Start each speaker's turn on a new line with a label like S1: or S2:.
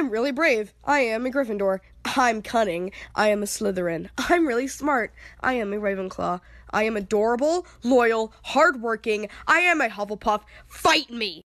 S1: I'm really brave. I am a Gryffindor. I'm cunning. I am a Slytherin. I'm really smart. I am a Ravenclaw. I am adorable, loyal, hardworking. I am a Hufflepuff. Fight me!